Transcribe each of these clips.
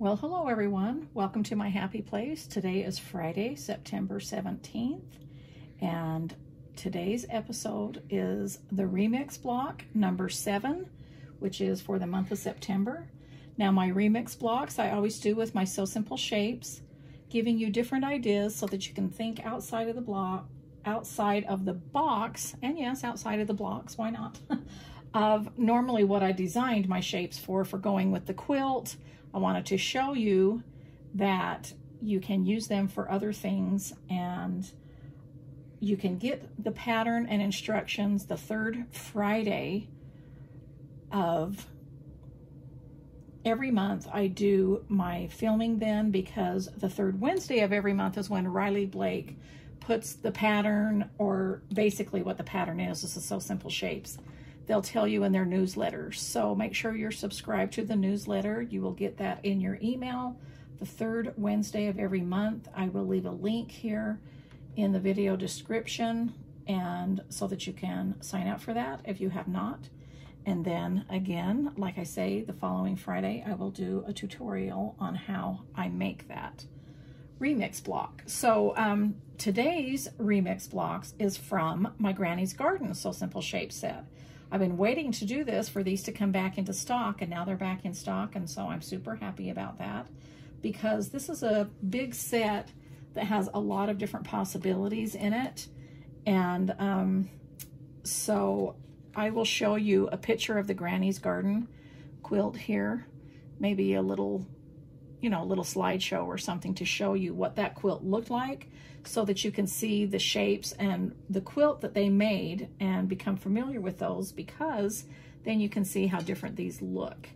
Well, hello everyone. Welcome to my happy place. Today is Friday, September 17th, and today's episode is the remix block number seven, which is for the month of September. Now, my remix blocks I always do with my Sew Simple Shapes, giving you different ideas so that you can think outside of the block, outside of the box, and yes, outside of the blocks, why not? of normally what I designed my shapes for, for going with the quilt, I wanted to show you that you can use them for other things and you can get the pattern and instructions the third Friday of every month. I do my filming then because the third Wednesday of every month is when Riley Blake puts the pattern or basically what the pattern is. This is Sew Simple Shapes they'll tell you in their newsletters. So make sure you're subscribed to the newsletter. You will get that in your email the third Wednesday of every month. I will leave a link here in the video description and so that you can sign up for that if you have not. And then again, like I say, the following Friday, I will do a tutorial on how I make that remix block. So um, today's remix blocks is from my Granny's Garden Sew Simple Shape set. I've been waiting to do this for these to come back into stock and now they're back in stock and so I'm super happy about that. Because this is a big set that has a lot of different possibilities in it. And um, so I will show you a picture of the Granny's Garden quilt here. Maybe a little you know, a little slideshow or something to show you what that quilt looked like so that you can see the shapes and the quilt that they made and become familiar with those because then you can see how different these look.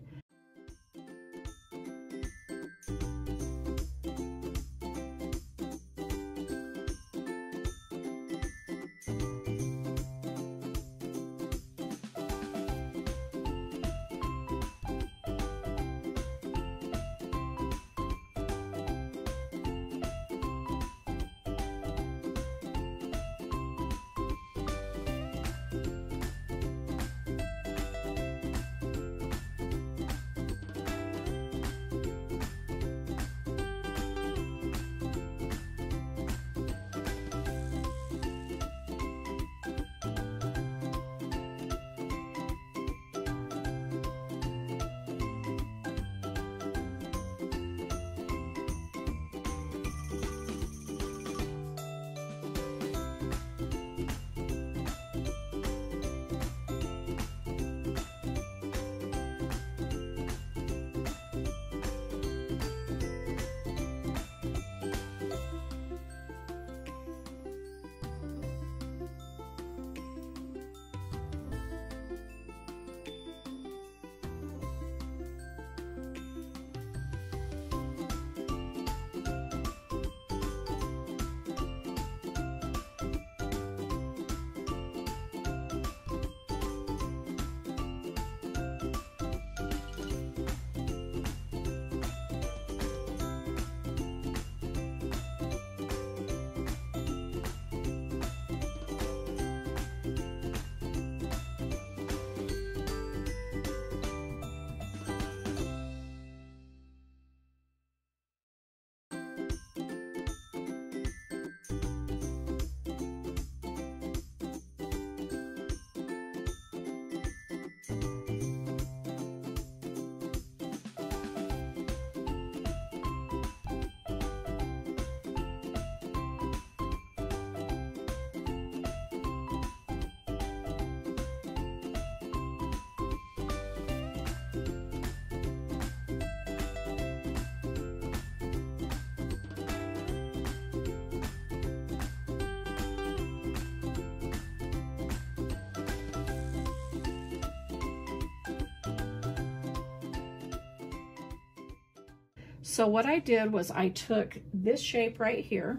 So what I did was I took this shape right here,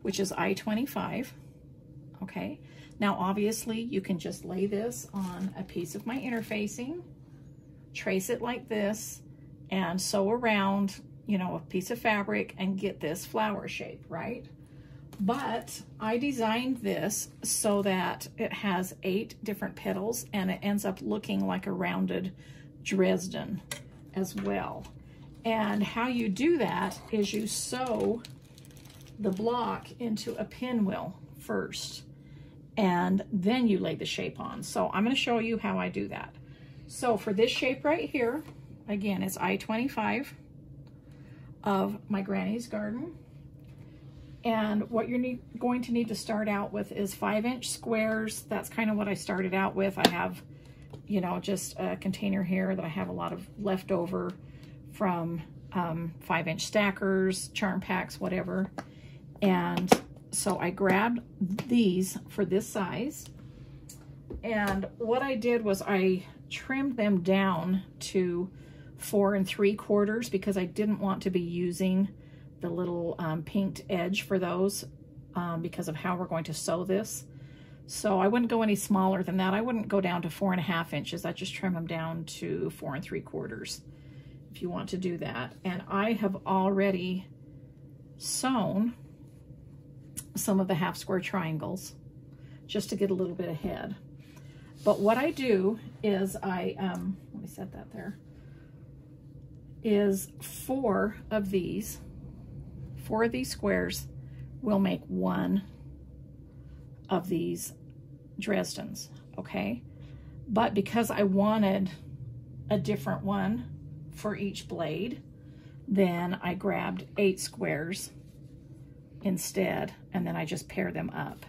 which is I-25, okay? Now, obviously, you can just lay this on a piece of my interfacing, trace it like this, and sew around, you know, a piece of fabric and get this flower shape, right? But I designed this so that it has eight different petals and it ends up looking like a rounded Dresden as well. And how you do that is you sew the block into a pinwheel first and then you lay the shape on. So I'm going to show you how I do that. So for this shape right here, again, it's I-25 of my granny's garden. And what you're need, going to need to start out with is five inch squares. That's kind of what I started out with. I have, you know, just a container here that I have a lot of leftover from um, five inch stackers, charm packs, whatever. And so I grabbed these for this size. And what I did was I trimmed them down to four and three quarters because I didn't want to be using the little um, pinked edge for those um, because of how we're going to sew this. So I wouldn't go any smaller than that. I wouldn't go down to four and a half inches. I just trim them down to four and three quarters if you want to do that. And I have already sewn some of the half square triangles just to get a little bit ahead. But what I do is I, um, let me set that there, is four of these, four of these squares will make one of these Dresdens, okay? But because I wanted a different one for each blade, then I grabbed eight squares instead, and then I just pair them up.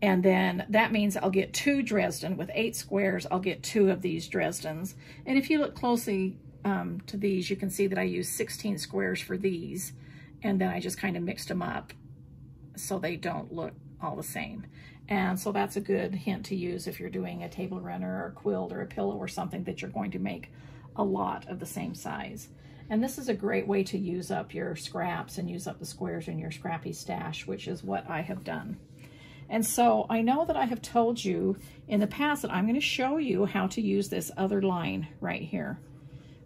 And then that means I'll get two Dresden. With eight squares, I'll get two of these Dresdens. And if you look closely um, to these, you can see that I use 16 squares for these. And then I just kind of mixed them up so they don't look all the same. And so that's a good hint to use if you're doing a table runner or a quilt or a pillow or something that you're going to make a lot of the same size. And this is a great way to use up your scraps and use up the squares in your scrappy stash, which is what I have done. And so I know that I have told you in the past that I'm going to show you how to use this other line right here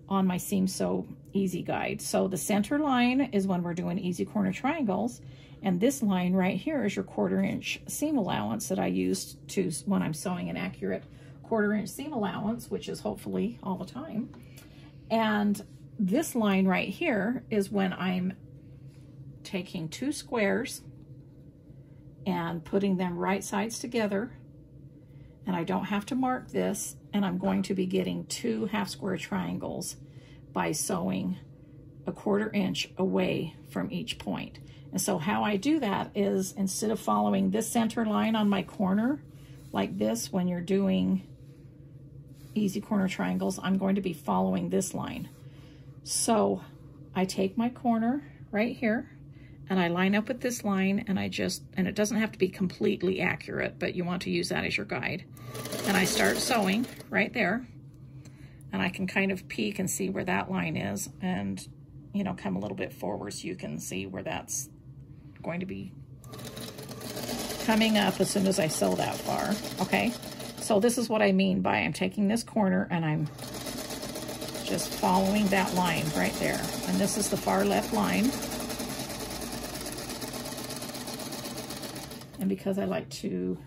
on my Seam Sew Easy Guide. So the center line is when we're doing easy corner triangles. And this line right here is your quarter inch seam allowance that I use to when I'm sewing an accurate quarter inch seam allowance, which is hopefully all the time. And this line right here is when I'm taking two squares and putting them right sides together. And I don't have to mark this. And I'm going to be getting two half square triangles by sewing a quarter inch away from each point. And so how I do that is instead of following this center line on my corner, like this when you're doing easy corner triangles, I'm going to be following this line. So I take my corner right here and I line up with this line and I just, and it doesn't have to be completely accurate, but you want to use that as your guide. And I start sewing right there and I can kind of peek and see where that line is and, you know, come a little bit forward so you can see where that's going to be coming up as soon as I sew that far, okay? So this is what I mean by I'm taking this corner and I'm just following that line right there. And this is the far left line. And because I like to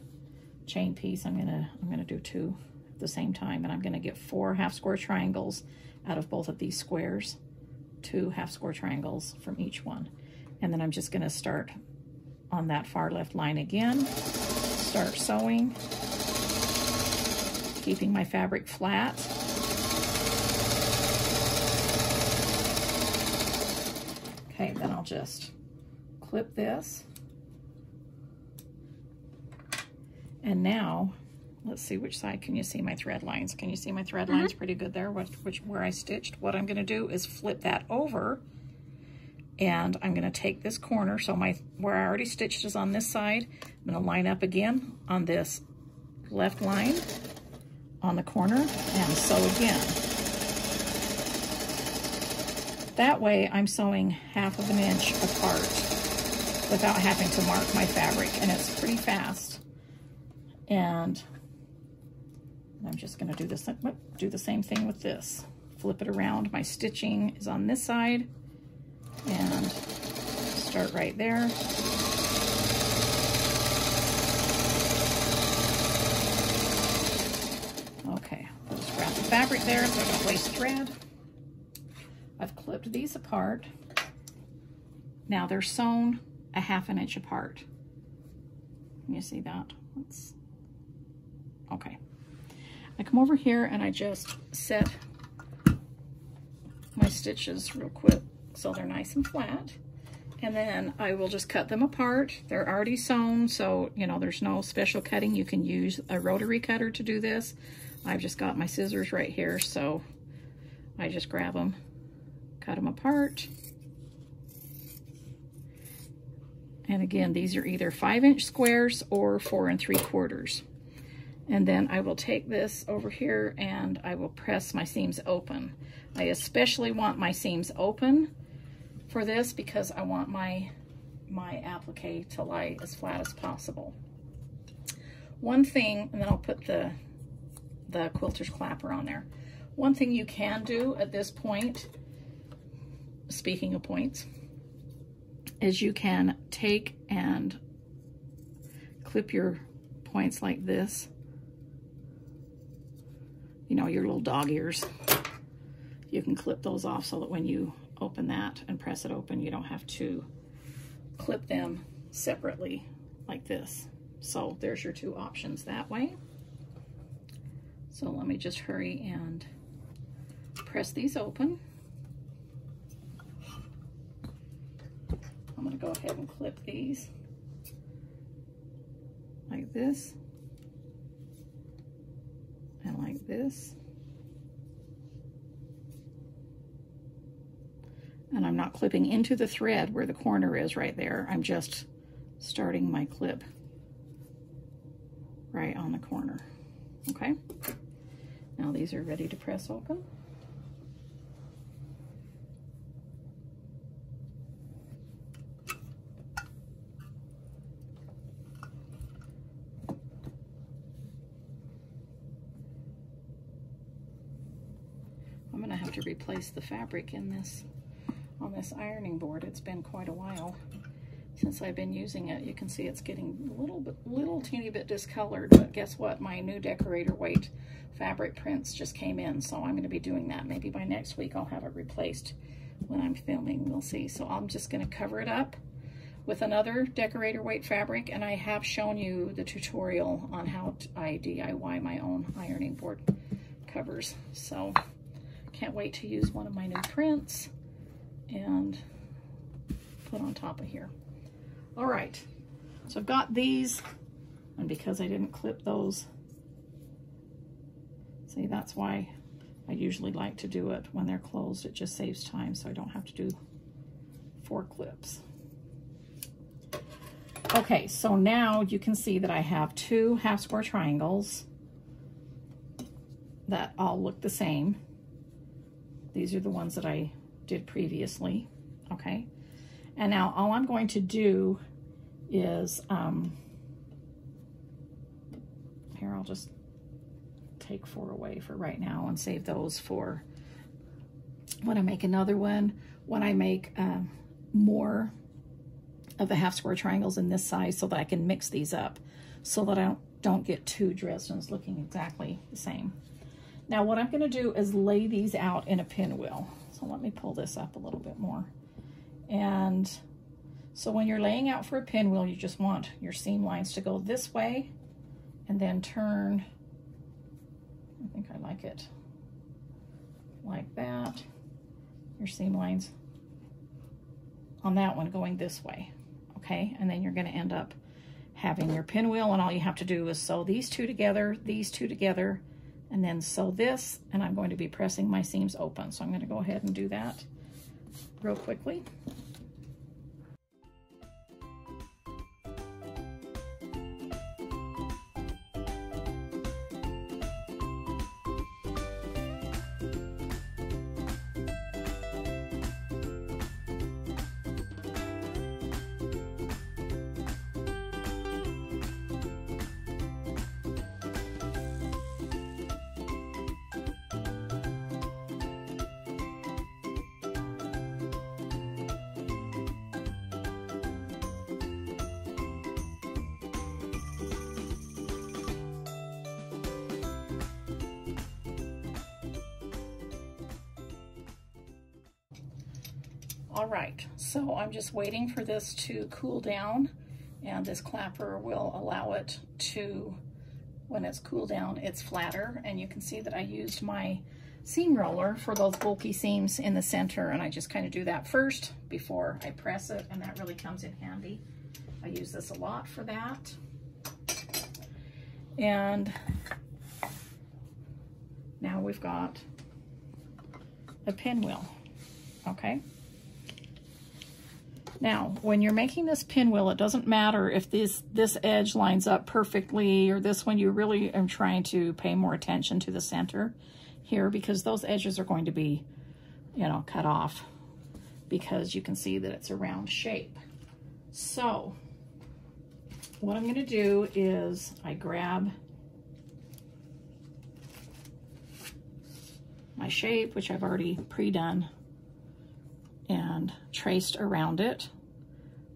chain piece, I'm gonna I'm gonna do two at the same time, and I'm gonna get four half square triangles out of both of these squares, two half square triangles from each one. And then I'm just gonna start on that far left line again, start sewing, keeping my fabric flat. Okay, then I'll just clip this. And now, let's see which side can you see my thread lines. Can you see my thread lines mm -hmm. pretty good there, which, which where I stitched? What I'm gonna do is flip that over and I'm gonna take this corner, so my where I already stitched is on this side. I'm gonna line up again on this left line on the corner and sew again. That way I'm sewing half of an inch apart without having to mark my fabric and it's pretty fast. And I'm just gonna do this, do the same thing with this. Flip it around. My stitching is on this side and start right there. Okay, I'll just wrap the fabric there so I don't waste thread. I've clipped these apart. Now they're sewn a half an inch apart. You see that? Let's, okay. I come over here and I just set my stitches real quick so they're nice and flat. And then I will just cut them apart. They're already sewn, so, you know, there's no special cutting. You can use a rotary cutter to do this. I've just got my scissors right here, so I just grab them, cut them apart. And again, these are either five inch squares or four and three quarters. And then I will take this over here and I will press my seams open. I especially want my seams open for this because I want my, my applique to lie as flat as possible. One thing, and then I'll put the, the quilter's clapper on there. One thing you can do at this point, speaking of points, is you can take and clip your points like this. You know, your little dog ears. You can clip those off so that when you open that and press it open, you don't have to clip them separately like this. So there's your two options that way. So let me just hurry and press these open. I'm going to go ahead and clip these like this and like this. And I'm not clipping into the thread where the corner is right there. I'm just starting my clip right on the corner. Okay. Now these are ready to press open. I'm gonna have to replace the fabric in this this ironing board. It's been quite a while since I've been using it. You can see it's getting a little bit, little teeny bit discolored, but guess what? My new decorator weight fabric prints just came in, so I'm gonna be doing that. Maybe by next week I'll have it replaced when I'm filming, we'll see. So I'm just gonna cover it up with another decorator weight fabric, and I have shown you the tutorial on how I DIY my own ironing board covers. So can't wait to use one of my new prints and put on top of here. All right, so I've got these, and because I didn't clip those, see, that's why I usually like to do it when they're closed. It just saves time, so I don't have to do four clips. Okay, so now you can see that I have two half square triangles that all look the same. These are the ones that I did previously, okay? And now all I'm going to do is, um, here I'll just take four away for right now and save those for when I make another one, when I make uh, more of the half square triangles in this size so that I can mix these up so that I don't, don't get two Dresdens looking exactly the same. Now what I'm gonna do is lay these out in a pinwheel. So let me pull this up a little bit more. And so when you're laying out for a pinwheel, you just want your seam lines to go this way and then turn, I think I like it like that. Your seam lines on that one going this way, okay? And then you're gonna end up having your pinwheel and all you have to do is sew these two together, these two together, and then sew this, and I'm going to be pressing my seams open. So I'm going to go ahead and do that real quickly. So I'm just waiting for this to cool down and this clapper will allow it to, when it's cooled down, it's flatter. And you can see that I used my seam roller for those bulky seams in the center and I just kind of do that first before I press it and that really comes in handy. I use this a lot for that. And now we've got a pinwheel, okay? Now, when you're making this pinwheel, it doesn't matter if this, this edge lines up perfectly or this one, you really am trying to pay more attention to the center here because those edges are going to be, you know, cut off because you can see that it's a round shape. So what I'm going to do is I grab my shape, which I've already pre-done and traced around it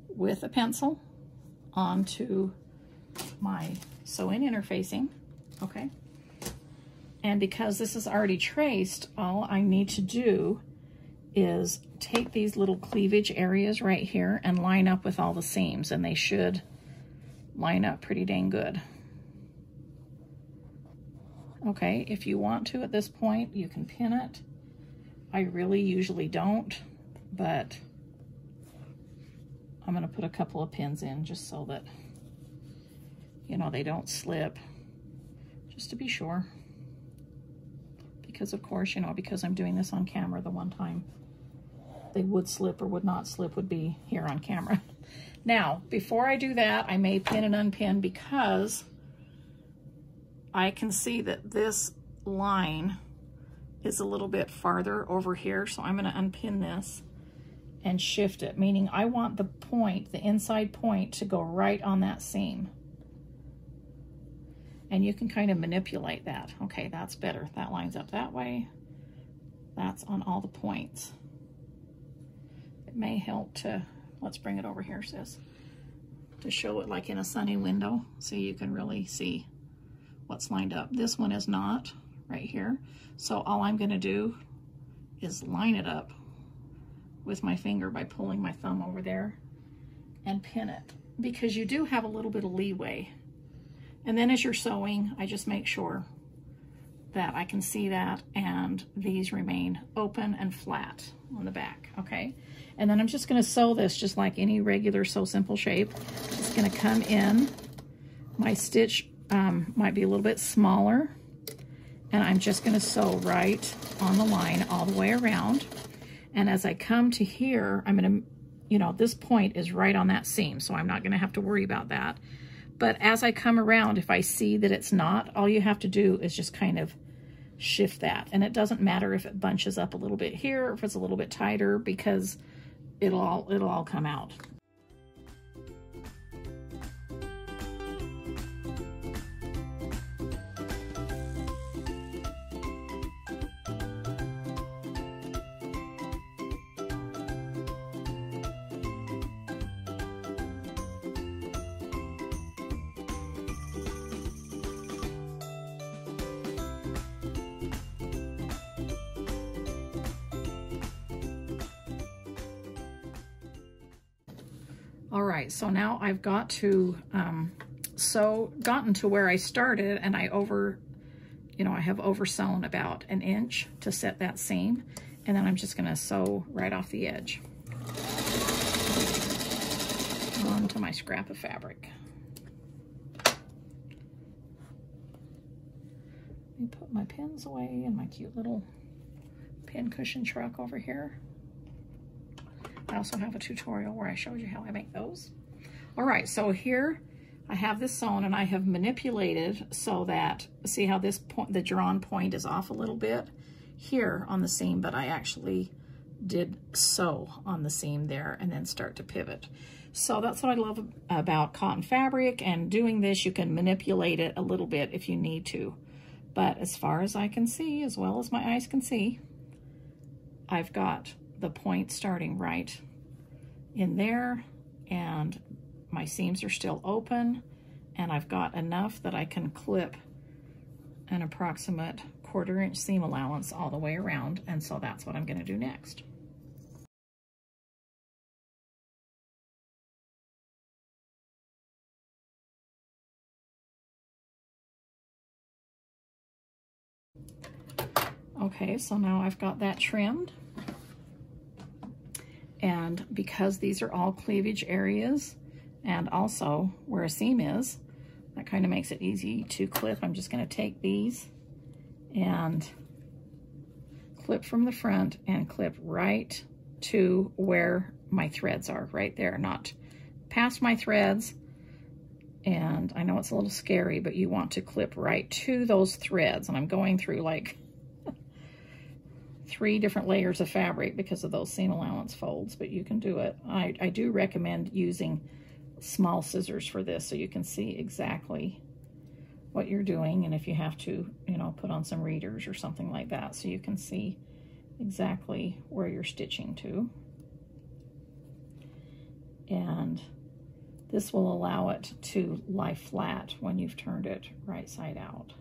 with a pencil onto my sew-in interfacing, okay? And because this is already traced, all I need to do is take these little cleavage areas right here and line up with all the seams, and they should line up pretty dang good. Okay, if you want to at this point, you can pin it. I really usually don't, but I'm going to put a couple of pins in just so that, you know, they don't slip, just to be sure. Because of course, you know, because I'm doing this on camera the one time they would slip or would not slip would be here on camera. Now, before I do that, I may pin and unpin because I can see that this line is a little bit farther over here. So I'm going to unpin this and shift it, meaning I want the point, the inside point, to go right on that seam. And you can kind of manipulate that. Okay, that's better. That lines up that way. That's on all the points. It may help to, let's bring it over here, sis, to show it like in a sunny window so you can really see what's lined up. This one is not right here. So all I'm gonna do is line it up with my finger by pulling my thumb over there and pin it because you do have a little bit of leeway. And then as you're sewing, I just make sure that I can see that and these remain open and flat on the back, okay? And then I'm just gonna sew this just like any regular Sew Simple shape. It's gonna come in. My stitch um, might be a little bit smaller and I'm just gonna sew right on the line all the way around. And as I come to here, I'm gonna, you know, this point is right on that seam, so I'm not gonna have to worry about that. But as I come around, if I see that it's not, all you have to do is just kind of shift that. And it doesn't matter if it bunches up a little bit here, if it's a little bit tighter, because it'll all, it'll all come out. All right, so now I've got to um, sew, gotten to where I started and I over, you know, I have over sewn about an inch to set that seam. And then I'm just gonna sew right off the edge onto my scrap of fabric. Let me put my pins away and my cute little pin cushion truck over here. I also have a tutorial where I showed you how I make those. All right, so here I have this sewn and I have manipulated so that, see how this point, the drawn point is off a little bit here on the seam, but I actually did sew on the seam there and then start to pivot. So that's what I love about cotton fabric and doing this, you can manipulate it a little bit if you need to. But as far as I can see, as well as my eyes can see, I've got the point starting right in there and my seams are still open and I've got enough that I can clip an approximate quarter inch seam allowance all the way around and so that's what I'm going to do next. Okay, so now I've got that trimmed. And because these are all cleavage areas and also where a seam is, that kind of makes it easy to clip. I'm just gonna take these and clip from the front and clip right to where my threads are, right there, not past my threads. And I know it's a little scary, but you want to clip right to those threads. And I'm going through like three different layers of fabric because of those seam allowance folds, but you can do it. I, I do recommend using small scissors for this so you can see exactly what you're doing and if you have to, you know, put on some readers or something like that so you can see exactly where you're stitching to. And this will allow it to lie flat when you've turned it right side out.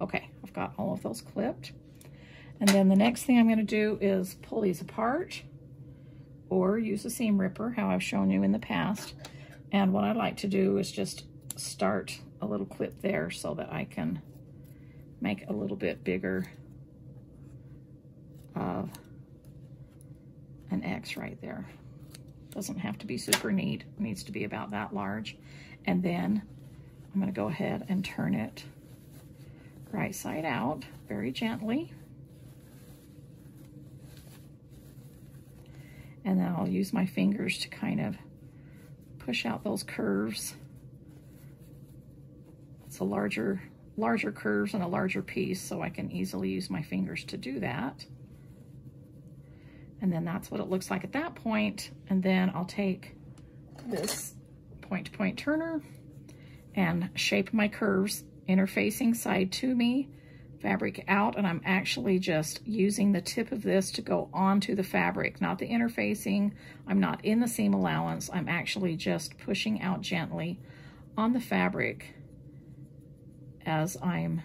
Okay, I've got all of those clipped. And then the next thing I'm going to do is pull these apart or use a seam ripper, how I've shown you in the past. And what I like to do is just start a little clip there so that I can make a little bit bigger of an X right there. Doesn't have to be super neat. It needs to be about that large. And then I'm going to go ahead and turn it right side out very gently. And then I'll use my fingers to kind of push out those curves. It's a larger, larger curves and a larger piece, so I can easily use my fingers to do that. And then that's what it looks like at that point. And then I'll take this point-to-point -point turner and shape my curves interfacing side to me, fabric out, and I'm actually just using the tip of this to go onto the fabric, not the interfacing. I'm not in the seam allowance. I'm actually just pushing out gently on the fabric as I'm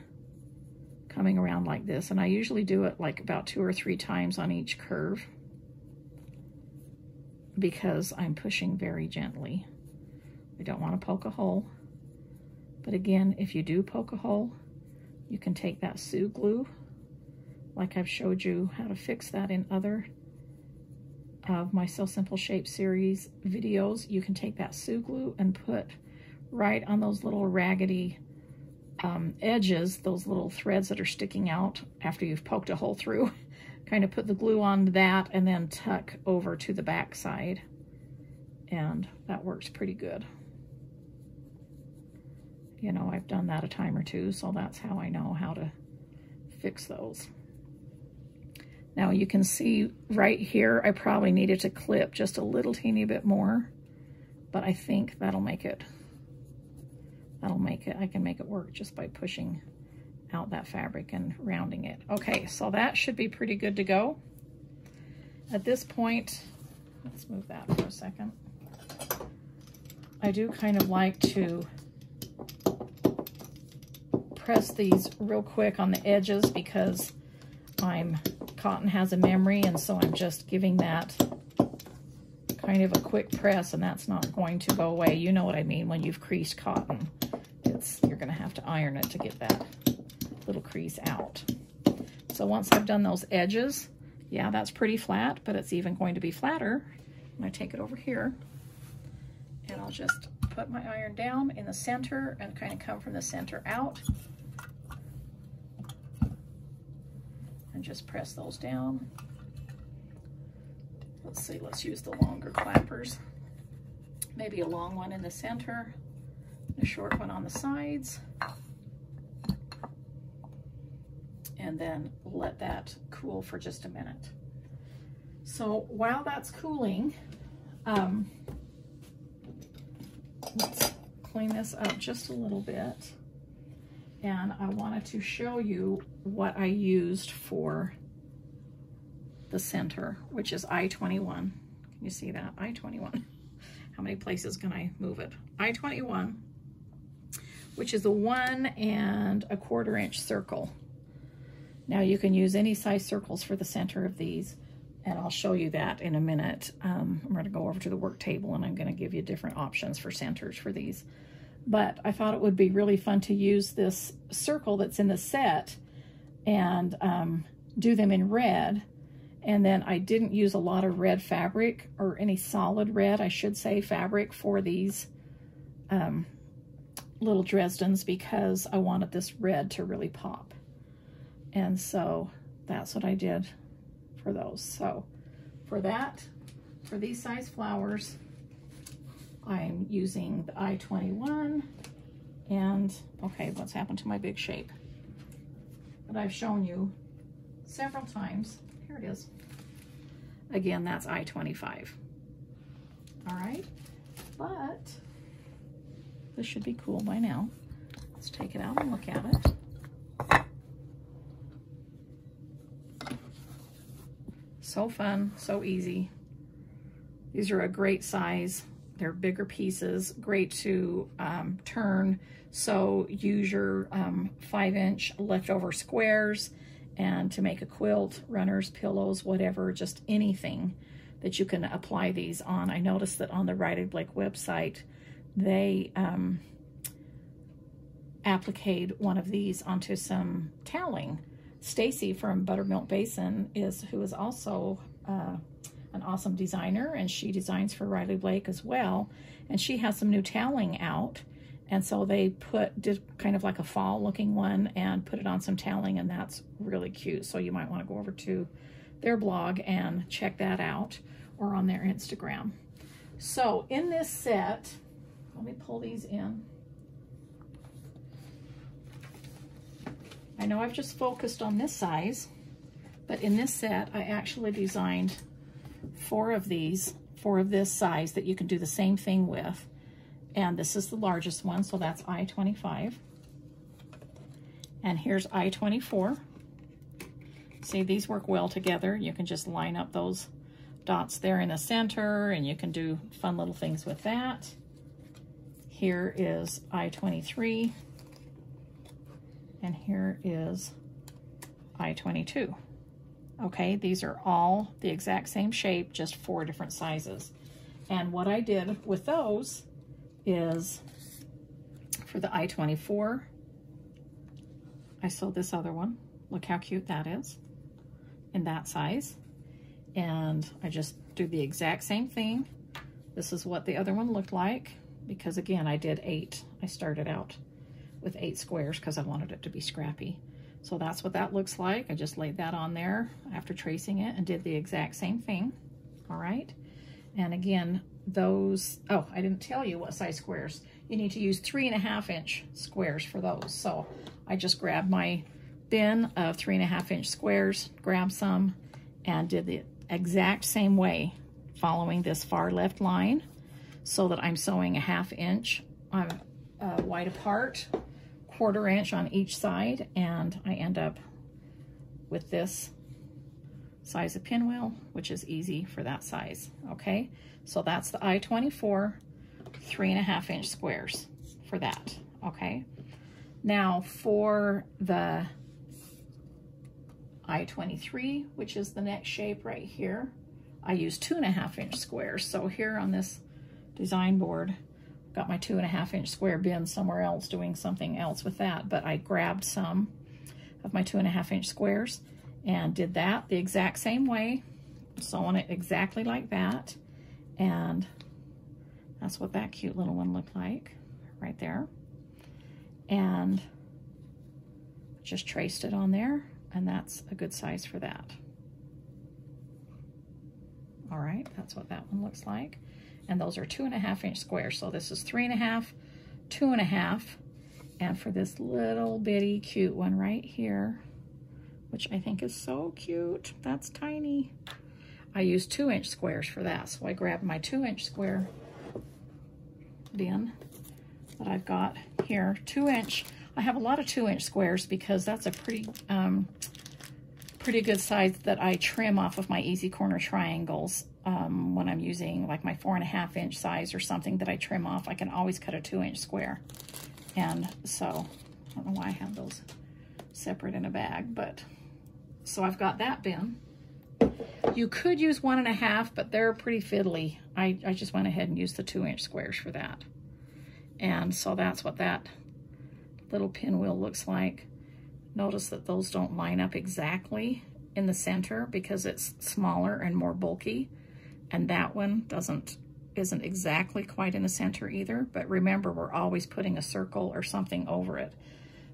coming around like this. And I usually do it like about two or three times on each curve because I'm pushing very gently. I don't want to poke a hole. But again, if you do poke a hole, you can take that Sue glue, like I've showed you how to fix that in other of my Sew Simple Shape series videos. You can take that Sue glue and put right on those little raggedy um, edges, those little threads that are sticking out after you've poked a hole through. kind of put the glue on that and then tuck over to the back side. And that works pretty good you know, I've done that a time or two, so that's how I know how to fix those. Now you can see right here, I probably needed to clip just a little teeny bit more, but I think that'll make it, that'll make it, I can make it work just by pushing out that fabric and rounding it. Okay, so that should be pretty good to go. At this point, let's move that for a second. I do kind of like to press these real quick on the edges because I'm cotton has a memory and so I'm just giving that kind of a quick press and that's not going to go away. You know what I mean when you've creased cotton. It's You're going to have to iron it to get that little crease out. So once I've done those edges, yeah, that's pretty flat, but it's even going to be flatter. Going to take it over here and I'll just put my iron down in the center and kind of come from the center out and just press those down. Let's see, let's use the longer clappers. Maybe a long one in the center, a short one on the sides. And then let that cool for just a minute. So while that's cooling, um, let's clean this up just a little bit and I wanted to show you what I used for the center, which is I-21. Can you see that? I-21. How many places can I move it? I-21, which is a one and a quarter inch circle. Now you can use any size circles for the center of these, and I'll show you that in a minute. Um, I'm gonna go over to the work table and I'm gonna give you different options for centers for these. But I thought it would be really fun to use this circle that's in the set and um, do them in red. And then I didn't use a lot of red fabric or any solid red, I should say, fabric for these um, little Dresdens because I wanted this red to really pop. And so that's what I did for those. So for that, for these size flowers, I'm using the I-21 and, okay, what's happened to my big shape? That I've shown you several times. Here it is. Again, that's I-25. All right, but this should be cool by now. Let's take it out and look at it. So fun, so easy. These are a great size. They're bigger pieces, great to um, turn. So use your um, five inch leftover squares and to make a quilt, runners, pillows, whatever, just anything that you can apply these on. I noticed that on the Riley Blake website, they um, appliqued one of these onto some toweling. Stacy from Buttermilk Basin is who is also uh, an awesome designer, and she designs for Riley Blake as well. And she has some new toweling out, and so they put did kind of like a fall looking one and put it on some toweling, and that's really cute. So you might want to go over to their blog and check that out, or on their Instagram. So in this set, let me pull these in. I know I've just focused on this size, but in this set, I actually designed four of these, four of this size that you can do the same thing with. And this is the largest one, so that's I-25. And here's I-24. See, these work well together. You can just line up those dots there in the center, and you can do fun little things with that. Here is I-23, and here is I-22. Okay, these are all the exact same shape, just four different sizes. And what I did with those is for the I-24, I sewed this other one. Look how cute that is in that size. And I just do the exact same thing. This is what the other one looked like because again, I did eight. I started out with eight squares because I wanted it to be scrappy. So that's what that looks like. I just laid that on there after tracing it and did the exact same thing. All right. And again, those, oh, I didn't tell you what size squares. You need to use three and a half inch squares for those. So I just grabbed my bin of three and a half inch squares, grabbed some, and did the exact same way, following this far left line so that I'm sewing a half inch uh, uh, wide apart quarter inch on each side and I end up with this size of pinwheel, which is easy for that size, okay? So that's the I-24, three and a half inch squares for that, okay? Now for the I-23, which is the next shape right here, I use two and a half inch squares. So here on this design board, got my two and a half inch square bin somewhere else doing something else with that, but I grabbed some of my two and a half inch squares and did that the exact same way, sewing it exactly like that. And that's what that cute little one looked like right there. And just traced it on there and that's a good size for that. All right, that's what that one looks like and those are two and a half inch squares. So this is three and a half, two and a half, and for this little bitty cute one right here, which I think is so cute, that's tiny. I use two inch squares for that. So I grabbed my two inch square bin that I've got here, two inch. I have a lot of two inch squares because that's a pretty, um, pretty good size that I trim off of my easy corner triangles um, when I'm using like my four and a half inch size or something that I trim off, I can always cut a two inch square. And so, I don't know why I have those separate in a bag, but so I've got that bin. You could use one and a half, but they're pretty fiddly. I, I just went ahead and used the two inch squares for that. And so that's what that little pinwheel looks like. Notice that those don't line up exactly in the center because it's smaller and more bulky. And that one doesn't isn't exactly quite in the center either. But remember, we're always putting a circle or something over it.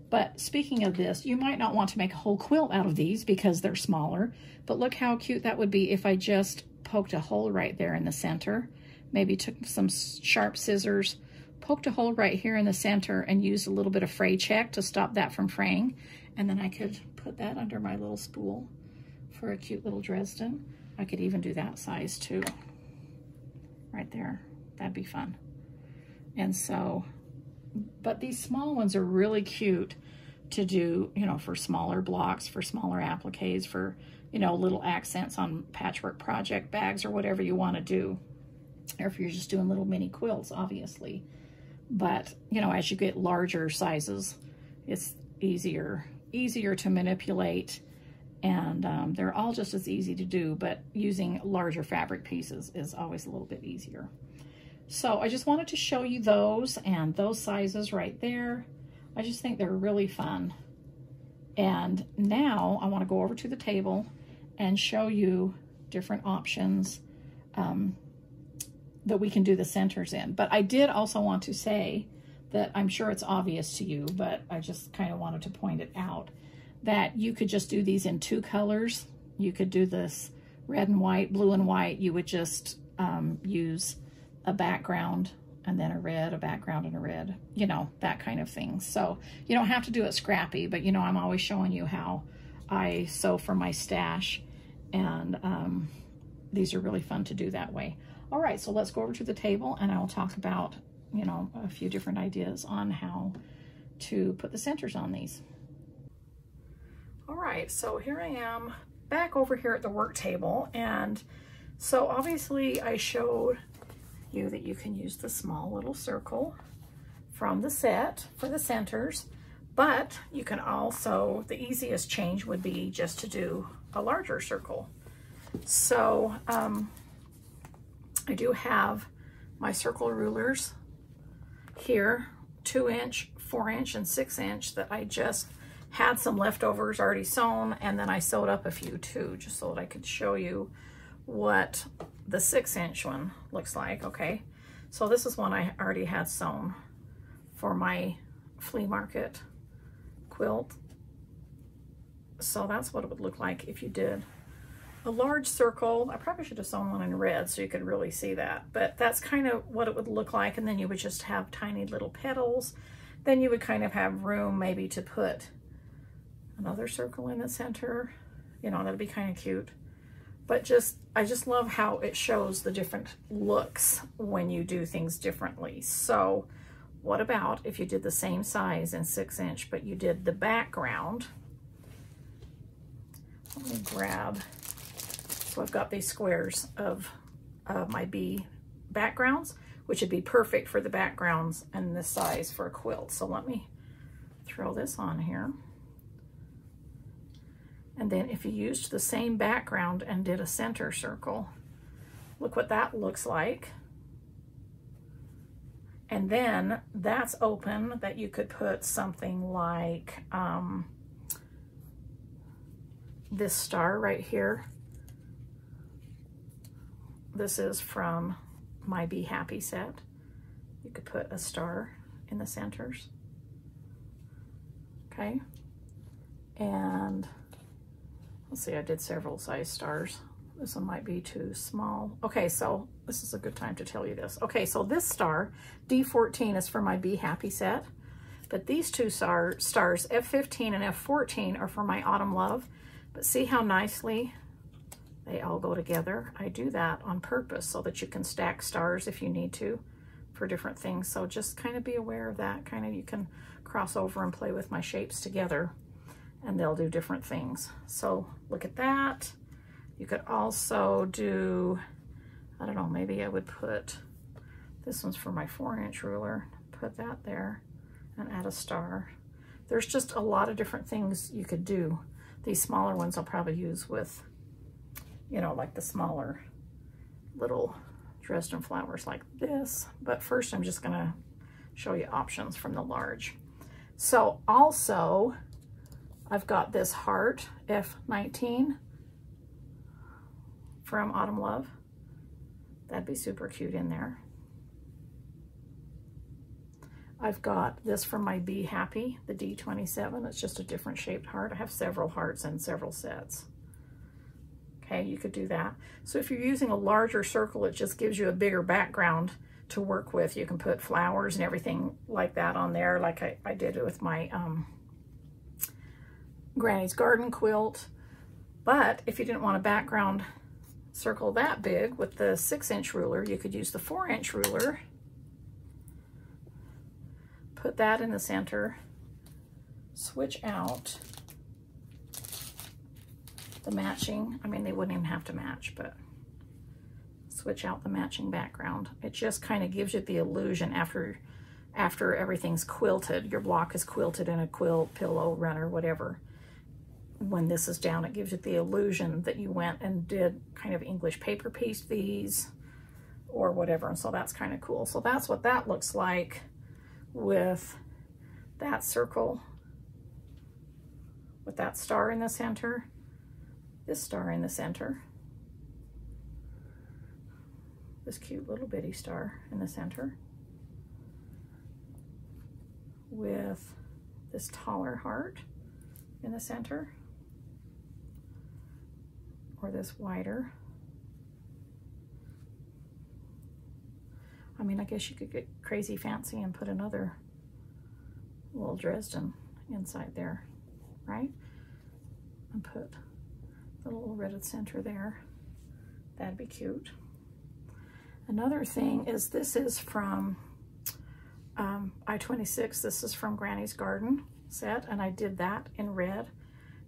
But speaking of this, you might not want to make a whole quilt out of these because they're smaller. But look how cute that would be if I just poked a hole right there in the center. Maybe took some sharp scissors, poked a hole right here in the center and used a little bit of fray check to stop that from fraying. And then I could put that under my little spool for a cute little Dresden. I could even do that size too. Right there. That'd be fun. And so, but these small ones are really cute to do, you know, for smaller blocks, for smaller appliques, for, you know, little accents on patchwork project bags or whatever you want to do. Or if you're just doing little mini quilts, obviously. But, you know, as you get larger sizes, it's easier, easier to manipulate. And um, they're all just as easy to do, but using larger fabric pieces is always a little bit easier. So I just wanted to show you those and those sizes right there. I just think they're really fun. And now I want to go over to the table and show you different options um, that we can do the centers in. But I did also want to say that I'm sure it's obvious to you, but I just kind of wanted to point it out, that you could just do these in two colors. You could do this red and white, blue and white. You would just um, use a background and then a red, a background and a red, you know, that kind of thing. So you don't have to do it scrappy, but you know, I'm always showing you how I sew for my stash and um, these are really fun to do that way. All right, so let's go over to the table and I'll talk about, you know, a few different ideas on how to put the centers on these. Right, so here I am back over here at the work table. And so obviously I showed you that you can use the small little circle from the set for the centers, but you can also, the easiest change would be just to do a larger circle. So um, I do have my circle rulers here, two inch, four inch, and six inch that I just had some leftovers already sewn and then I sewed up a few too, just so that I could show you what the six inch one looks like, okay? So this is one I already had sewn for my flea market quilt. So that's what it would look like if you did a large circle. I probably should have sewn one in red so you could really see that, but that's kind of what it would look like. And then you would just have tiny little petals. Then you would kind of have room maybe to put another circle in the center. You know, that'd be kind of cute but just I just love how it shows the different looks when you do things differently. So what about if you did the same size in six inch, but you did the background? Let me grab, so I've got these squares of uh, my bee backgrounds, which would be perfect for the backgrounds and this size for a quilt. So let me throw this on here. And then if you used the same background and did a center circle, look what that looks like. And then that's open that you could put something like um, this star right here. This is from my Be Happy set. You could put a star in the centers. Okay. And Let's see, I did several size stars. This one might be too small. Okay, so this is a good time to tell you this. Okay, so this star, D14, is for my Be Happy set. But these two star, stars, F15 and F14, are for my Autumn Love. But see how nicely they all go together? I do that on purpose so that you can stack stars if you need to for different things. So just kind of be aware of that. Kind of you can cross over and play with my shapes together and they'll do different things. So look at that. You could also do, I don't know, maybe I would put, this one's for my four inch ruler, put that there and add a star. There's just a lot of different things you could do. These smaller ones I'll probably use with, you know, like the smaller little Dresden flowers like this. But first I'm just gonna show you options from the large. So also, I've got this heart F19 from Autumn Love. That'd be super cute in there. I've got this from my Be Happy, the D27. It's just a different shaped heart. I have several hearts and several sets. Okay, you could do that. So if you're using a larger circle, it just gives you a bigger background to work with. You can put flowers and everything like that on there, like I, I did with my um, Granny's Garden quilt. But if you didn't want a background circle that big with the six inch ruler, you could use the four inch ruler. Put that in the center, switch out the matching. I mean, they wouldn't even have to match, but switch out the matching background. It just kind of gives you the illusion after after everything's quilted, your block is quilted in a quilt, pillow, runner, whatever when this is down, it gives you the illusion that you went and did kind of English paper paste these or whatever. And so that's kind of cool. So that's what that looks like with that circle with that star in the center, this star in the center, this cute little bitty star in the center with this taller heart in the center or this wider. I mean, I guess you could get crazy fancy and put another little Dresden inside there, right? And put the little ribbed center there. That'd be cute. Another thing is this is from um, I-26. This is from Granny's Garden set, and I did that in red.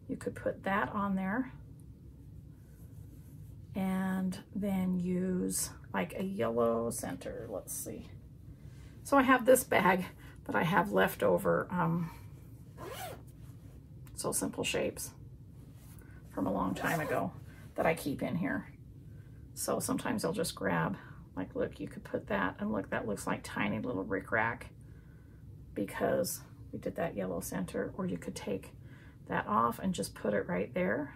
You could put that on there and then use like a yellow center. Let's see. So I have this bag that I have leftover um, Sew Simple Shapes from a long time ago that I keep in here. So sometimes I'll just grab, like look, you could put that, and look, that looks like tiny little rickrack because we did that yellow center, or you could take that off and just put it right there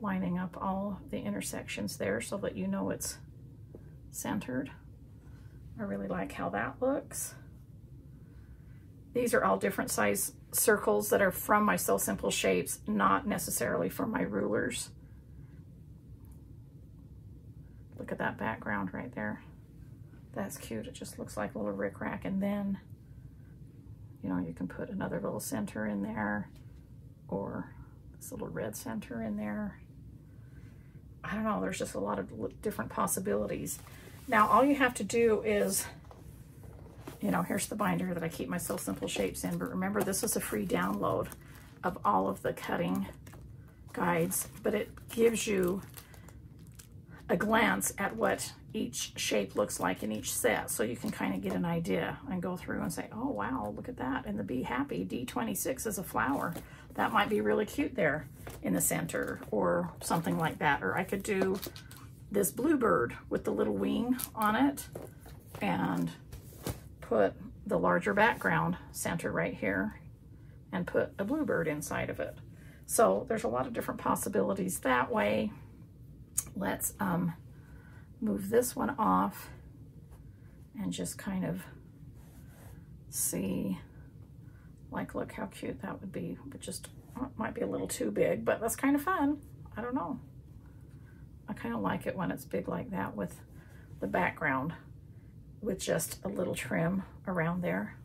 lining up all the intersections there so that you know it's centered. I really like how that looks. These are all different size circles that are from my Sew Simple Shapes, not necessarily from my rulers. Look at that background right there. That's cute. It just looks like a little rickrack. And then, you know, you can put another little center in there or this little red center in there. I don't know, there's just a lot of different possibilities. Now, all you have to do is, you know, here's the binder that I keep my Sew Simple Shapes in, but remember, this is a free download of all of the cutting guides, but it gives you a glance at what each shape looks like in each set so you can kind of get an idea and go through and say, oh, wow, look at that. And the Be Happy D26 is a flower. That might be really cute there in the center or something like that. Or I could do this bluebird with the little wing on it and put the larger background center right here and put a bluebird inside of it. So there's a lot of different possibilities that way. Let's um, move this one off and just kind of see, like, look how cute that would be, but just might be a little too big, but that's kind of fun. I don't know. I kind of like it when it's big like that with the background with just a little trim around there.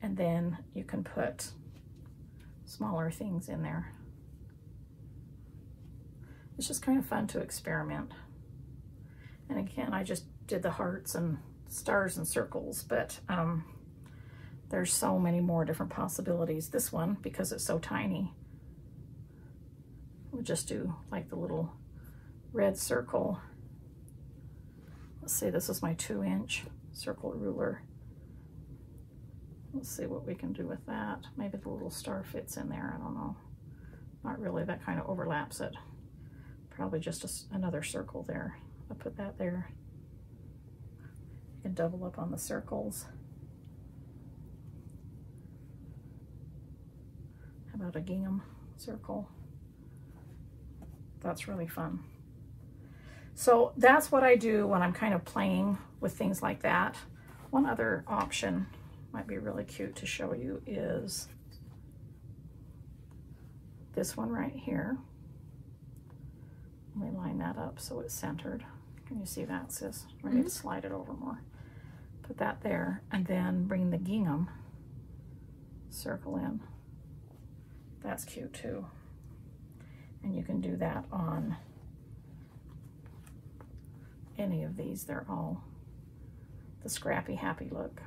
And then you can put smaller things in there. It's just kind of fun to experiment. And again, I just did the hearts and stars and circles, but um, there's so many more different possibilities. This one, because it's so tiny, we'll just do like the little red circle. Let's see, this is my two inch circle ruler. Let's see what we can do with that. Maybe the little star fits in there, I don't know. Not really, that kind of overlaps it. Probably just a, another circle there. I'll put that there. You can double up on the circles. Out a gingham circle. That's really fun. So that's what I do when I'm kind of playing with things like that. One other option might be really cute to show you is this one right here. Let me line that up so it's centered. Can you see that, sis? Mm -hmm. to slide it over more. Put that there, and then bring the gingham circle in. That's cute too. And you can do that on any of these. They're all the scrappy happy look.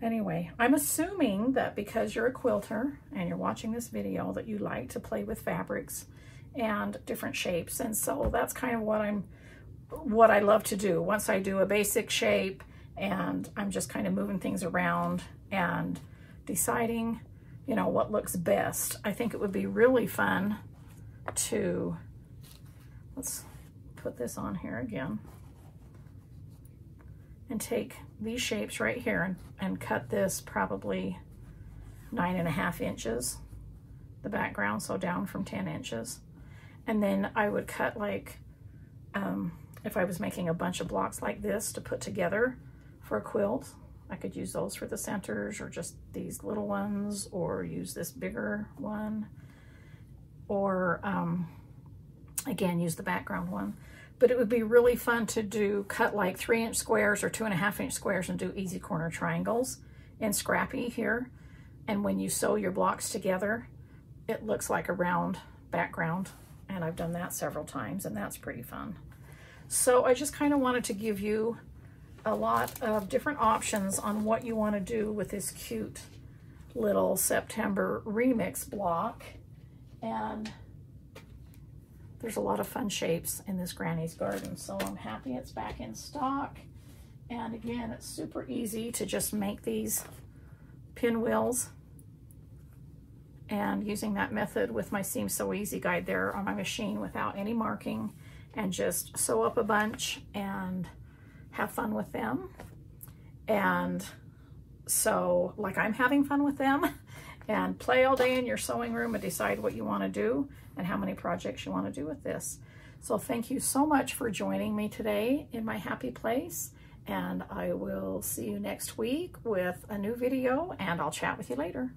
Anyway, I'm assuming that because you're a quilter and you're watching this video that you like to play with fabrics and different shapes. And so that's kind of what I'm, what I love to do. Once I do a basic shape and I'm just kind of moving things around and deciding, you know, what looks best. I think it would be really fun to, let's put this on here again and take these shapes right here and, and cut this probably nine and a half inches, the background, so down from 10 inches. And then I would cut like, um, if I was making a bunch of blocks like this to put together for a quilt, I could use those for the centers or just these little ones or use this bigger one or um, again, use the background one but it would be really fun to do cut like three inch squares or two and a half inch squares and do easy corner triangles in Scrappy here. And when you sew your blocks together, it looks like a round background. And I've done that several times and that's pretty fun. So I just kind of wanted to give you a lot of different options on what you want to do with this cute little September remix block. And there's a lot of fun shapes in this Granny's Garden, so I'm happy it's back in stock. And again, it's super easy to just make these pinwheels. And using that method with my Seam Sew Easy guide there on my machine without any marking and just sew up a bunch and have fun with them. And so like I'm having fun with them and play all day in your sewing room and decide what you want to do and how many projects you want to do with this. So thank you so much for joining me today in my happy place. And I will see you next week with a new video and I'll chat with you later.